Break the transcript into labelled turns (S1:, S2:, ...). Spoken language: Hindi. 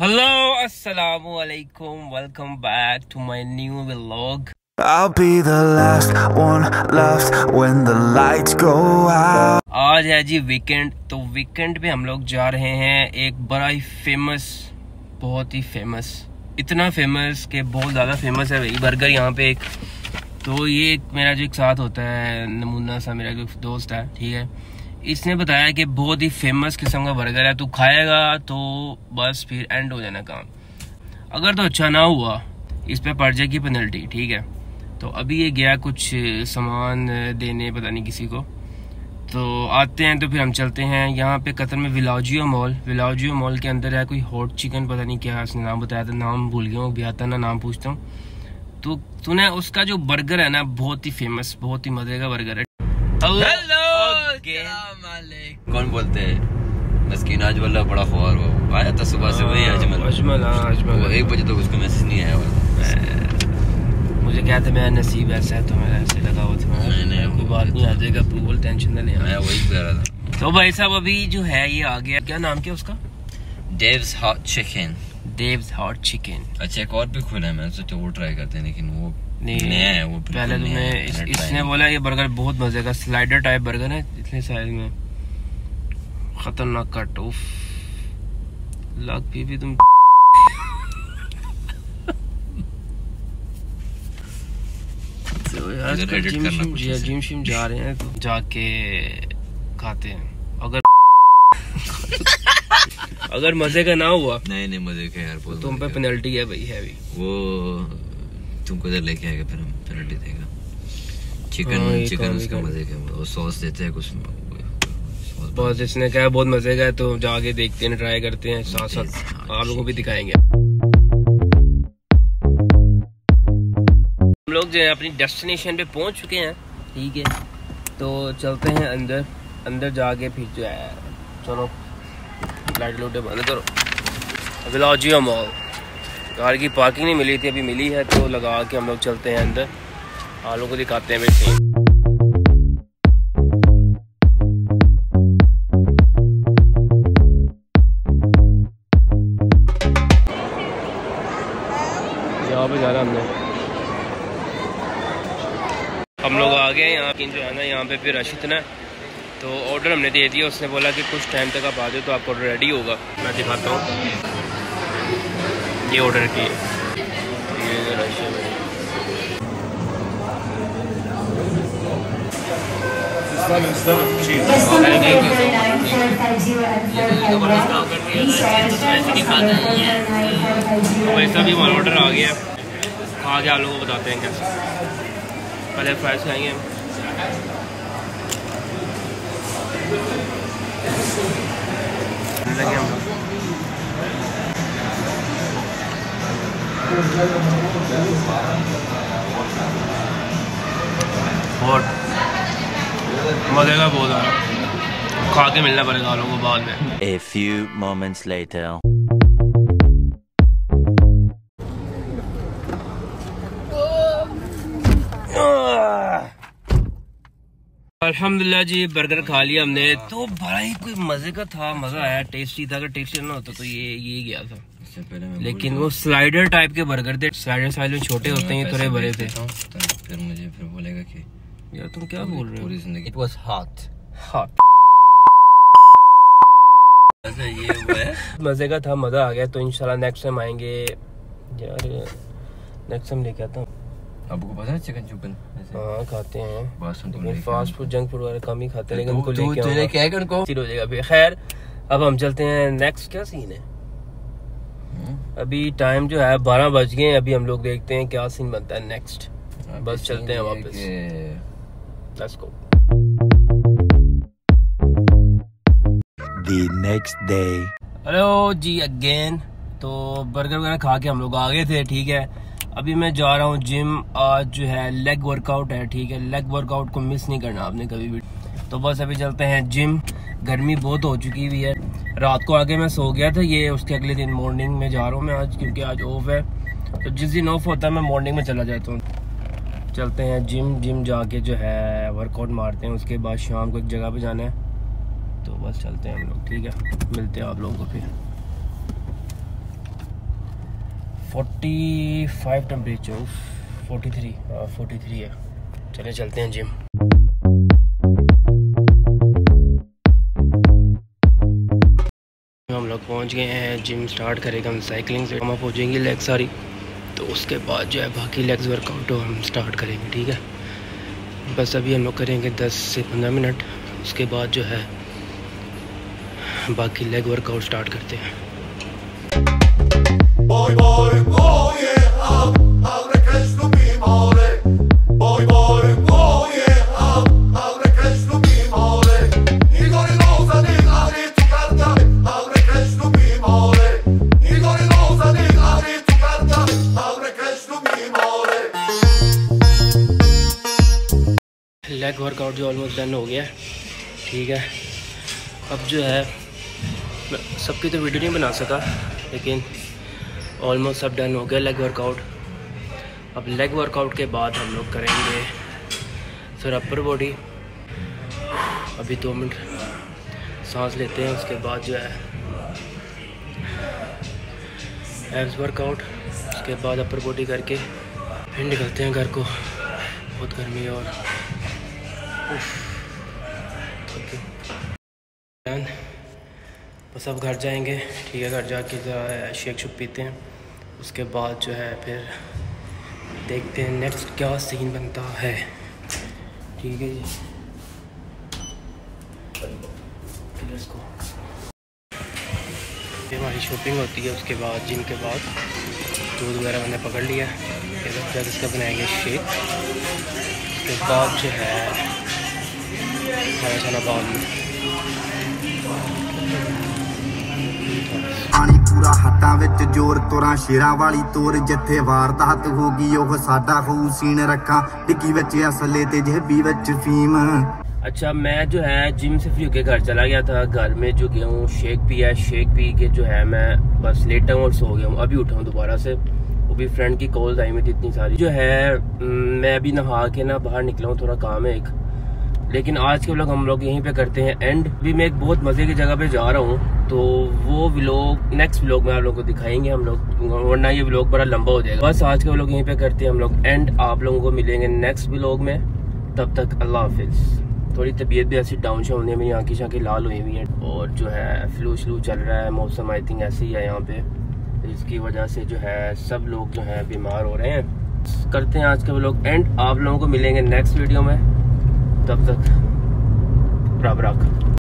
S1: हेलो अस्सलाम वालेकुम welcome back to my new vlog
S2: I'll be the last one left when the lights go out.
S1: आज है जी वीकेंड तो वीकेंड पे हम लोग जा रहे हैं एक बड़ा ही फ़ेमस बहुत ही फ़ेमस इतना फ़ेमस कि बहुत ज़्यादा फ़ेमस है भाई। बर्गर यहाँ पे एक तो ये मेरा जो एक साथ होता है नमूना सा मेरा जो दोस्त है ठीक है? इसने बताया कि बहुत ही फ़ेमस किस्म का बर्गर है, तू खाएगा तो बस फिर एंड हो जाना काम। अगर तो अच्छा ना हुआ, इस पर पड़ जाएगी पेनल्टी ठीक है? तो अभी ये गया कुछ सामान देने पता नहीं किसी को। तो आते हैं तो फिर हम चलते हैं। यहाँ पे कतर में विलाजियो मॉल विलाजियो मॉल के अंदर है कोई हॉट चिकन पता नहीं क्या उसने नाम बताया था, नाम भूल गया हूँ आता ना, नाम पूछता हूँ। तो तूने उसका जो बर्गर है ना, बहुत ही फ़ेमस बहुत ही मज़े का बर्गर है। हेलो
S3: कौन बोलते हैं? मस्किन आज वाला बड़ा खुआर वो आया था सुबह से वही अजमल।
S1: अजमल हाँ अजमल।
S3: एक बजे तक उसका मैसेज नहीं आया हुआ
S1: मुझे क्या था मेरा नसीब ऐसा है तो मेरा ऐसे लगा हुआ था।
S3: नहीं, नहीं,
S1: कोई बात नहीं आ जाएगा अप्रूवल टेंशन ना
S3: मैं
S1: ले
S3: वही कह रहा था।
S1: तो भाई साहब अभी जो है ये आ गया। क्या नाम क्या उसका?
S3: Dave's hot chicken
S1: Dave's hot chicken
S3: अच्छा एक और भी खुला है मैंने सोचा वो ट्राई करते हैं लेकिन वो
S1: नहीं
S3: है। वो
S1: पहले तो मैं इस, इसने बोला ये बर्गर बहुत मज़े का स्लाइडर टाइप बर्गर है इतने साइज़ में। खतरनाक कट उफ। लाख भी, भी तुम तो जिम शिम। जिम शिम जा रहे हैं तो जाके खाते हैं। अगर अगर मज़े का ना हुआ
S3: नहीं नहीं मज़े का यार
S1: तुम पे पेनल्टी है भाई हैवी
S3: वो तुमको इधर लेके आएगा फिर हम पेनल्टी देगा।
S1: हाँ,
S3: चिकन
S1: ये
S3: चिकन उसका मज़े का वो सॉस देते हैं कुछ
S1: बस इसने कहा बहुत मज़े का है तो जाके देखते हैं ट्राई करते हैं साथ साथ
S3: हाँ,
S1: आप लोगों को भी दिखाएँगे। हम लोग जो है अपनी डेस्टिनेशन पे पहुँच चुके हैं। ठीक है तो चलते हैं अंदर। अंदर जाके फिर जो है चलो लाइट लूटे बंद करो। Villaggio mall. कार की पार्किंग नहीं मिली थी, अभी मिली है तो लगा के हम लोग चलते हैं अंदर। आप लोगों को दिखाते हैं, वैसे यहाँ जाना हमने। हम लोग आ गए यहाँ, लेकिन जो है ना, यहाँ पे फिर रश इतना तो ऑर्डर हमने दे दिया, उसने बोला कि कुछ टाइम तक आप आ जाओ तो आपका रेडी होगा। मैं दिखाता हूँ। ये ऑर्डर किए वैसा भी हमारा ऑर्डर आ गया। खा के आप लोगों को बताते हैं कैसे। पहले फ्राइज खाएँगे हम। लगे हम। बहुत मज़े का बहुत आ रहा खा के मिलना पड़ेगा लोगों को बाद में।
S4: A few moments later.
S1: अल्हम्दुलिल्लाह जी बर्गर खा लिया हमने। तो बड़ा ही कोई मज़े का था मज़ा आया टेस्टी था। अगर टेस्टी ना होता तो ये ये गया था?
S3: इससे पहले मैं
S1: लेकिन वो स्लाइडर टाइप के बर्गर थे स्लाइडर साइज़ में छोटे होते हैं थोड़े बड़े थे।
S3: फिर मुझे फिर बोलेगा कि
S1: यार तुम क्या बोल रहे
S3: पूरी ज़िंदगी। इट वाज हॉट
S1: हाँ
S3: ऐसा ये हुआ है।
S1: मज़े का था मज़ा आ गया तो इंशाल्लाह नेक्स्ट टाइम आएँगे। यार नेक्स्ट टाइम लेके आता हूँ।
S3: आपको पता है चिकन चुकन
S1: हाँ खाते हैं। लेकिन फास्ट फ़ूड जंक फ़ूड वगैरह कम ही खाते हैं लेकिन उनको लेके
S3: तू लेके आएगा उनको
S1: हो खैर अब हम चलते हैं नेक्स्ट क्या सीन है। अभी टाइम जो है बारह बज गए अभी हम लोग देखते हैं क्या सीन बनता है नेक्स्ट बस चलते हैं वापस। Let's go
S4: The next day.
S1: Hello ji again तो बर्गर वगैरह खा के हम लोग आ गए थे ठीक है। अभी मैं जा रहा हूँ जिम आज जो है लेग वर्कआउट है ठीक है। लेग वर्कआउट को मिस नहीं करना आपने कभी भी। तो बस अभी चलते हैं जिम गर्मी बहुत हो चुकी हुई है। रात को आगे मैं सो गया था, ये उसके अगले दिन मॉर्निंग में जा रहा हूँ मैं आज, क्योंकि आज ऑफ़ है। तो जिस दिन ऑफ़ होता है, मैं मॉर्निंग में चला जाता हूँ। चलते हैं जिम जिम जाके जो है वर्कआउट मारते हैं, उसके बाद शाम को एक जगह पे जाना है। तो बस चलते हैं हम लोग, ठीक है? मिलते हैं आप लोगों को फिर। Forty five temperature forty three forty three है। चले चलते हैं जिम हम लोग पहुँच गए हैं जिम स्टार्ट करेगा हम साइकिलिंग से। हम पहुँचेंगे लेग सारी तो उसके बाद जो है बाकी लेग्स वर्कआउट हम स्टार्ट करेंगे ठीक है? बस अभी हम लोग करेंगे 10 से 15 मिनट। उसके बाद जो है बाकी लेग वर्कआउट स्टार्ट करते हैं।
S5: Boy, boy, oh
S1: वर्कआउट जो ऑलमोस्ट डन हो गया ठीक है। अब जो है सबकी तो वीडियो नहीं बना सका, लेकिन ऑलमोस्ट सब डन हो गया लेग वर्कआउट अब लेग वर्कआउट के बाद हम लोग करेंगे फिर अपर बॉडी अभी दो मिनट, सांस लेते हैं, उसके बाद जो है एब्स वर्कआउट उसके बाद अपर बॉडी करके फिर निकलते हैं घर को। बहुत गर्मी और गए। बस अब घर जाएँगे, ठीक है, घर जाके शेक शुक पीते हैं। उसके बाद जो है फिर देखते हैं नेक्स्ट क्या सीन बनता है। ठीक है जी। go. हमारी शॉपिंग होती है, उसके बाद जिम के बाद। दूध वगैरह मैंने पकड़ लिया। फिर जब इसका बनाएँगे शेक, उसके बाद जो है
S6: ਪਾਣੀ ਪੂਰਾ ਹੱਟਾਂ ਵਿੱਚ ਜ਼ੋਰ ਤੁਰਾਂ ਸ਼ੇਰਾਂ ਵਾਲੀ ਤੋਰ ਜਿੱਥੇ ਵਾਰਦਾਤ ਹੋ ਗਈ ਉਹ ਸਾਡਾ ਹੋਊ ਸੀਨ ਰੱਖਾਂ ਡਿੱਗੀ ਵਿੱਚ ਅਸਲੇ ਤੇ ਜੇਬੀ ਵਿੱਚ ਫੀਮ
S1: अच्छा मैं जो है जिम से फ्री होकर घर चला गया था घर में जो गया हूँ शेक पिया शेक पी के जो है मैं बस लेटा हूँ और सो गया हूँ अभी उठा हूँ दोबारा से वो भी फ्रेंड की कॉल्स आई हुई थी इतनी सारी जो है म, मैं अभी नहा के ना बाहर निकला हूँ थोड़ा काम है एक लेकिन आज के व्लॉग हम लोग यहीं पे करते हैं एंड भी मैं एक बहुत मज़े की जगह पे जा रहा हूँ तो वो व्लॉग नेक्स्ट व्लॉग में आप लोगों को दिखाएँगे हम लोग, वरना ये व्लॉग बड़ा लंबा हो जाएगा। बस आज के व्लॉग यहीं पे करते हैं हम लोग एंड आप लोगों को मिलेंगे नेक्स्ट व्लॉग में। तब तक अल्लाह हाफिज़। थोड़ी तबीयत भी ऐसी डाउन शाउन है मेरी आँखें शाँखें लाल हुई हुई हैं, और जो है फ्लू श्लू चल रहा है, मौसम आई थिंक ऐसे ही है यहाँ पे। इसकी वजह से जो है सब लोग जो है बीमार हो रहे हैं। करते हैं आज के व्लॉग एंड आप लोगों को मिलेंगे नेक्स्ट वीडियो में। तब तक रब रख